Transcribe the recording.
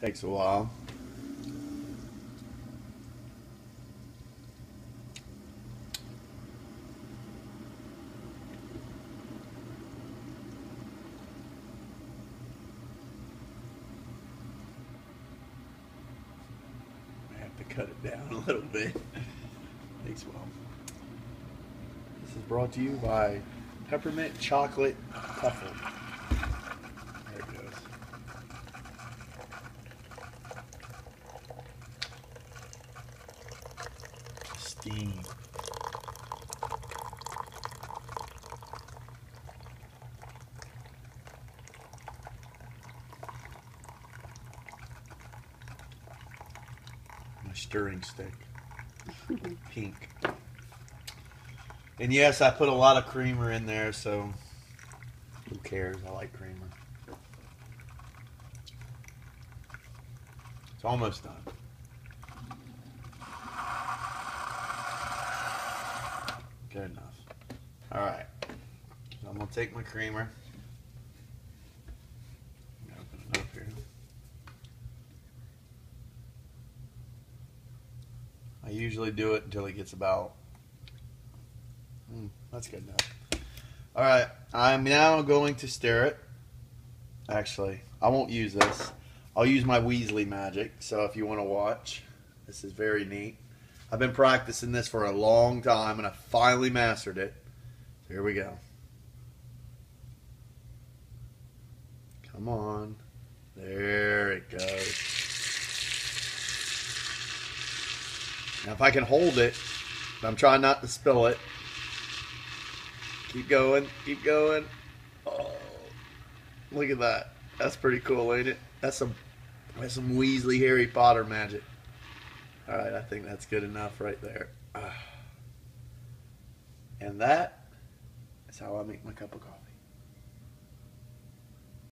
Takes a while. I have to cut it down a little bit. Takes a while. This is brought to you by Peppermint Chocolate Puffle. There it goes. Steam. My stirring stick. Pink. And yes, I put a lot of creamer in there, so who cares? I like creamer. It's almost done. Good enough. All right. So I'm gonna take my creamer. Open it up here. I usually do it until it gets about. Hmm, that's good enough. All right. I'm now going to stir it. Actually, I won't use this. I'll use my Weasley magic. So if you want to watch, this is very neat. I've been practicing this for a long time and I finally mastered it. Here we go. Come on. There it goes. Now if I can hold it, I'm trying not to spill it. Keep going, keep going. Oh, look at that. That's pretty cool, ain't it? That's some that's some Weasley Harry Potter magic. All right, I think that's good enough right there. Ah. And that is how I make my cup of coffee.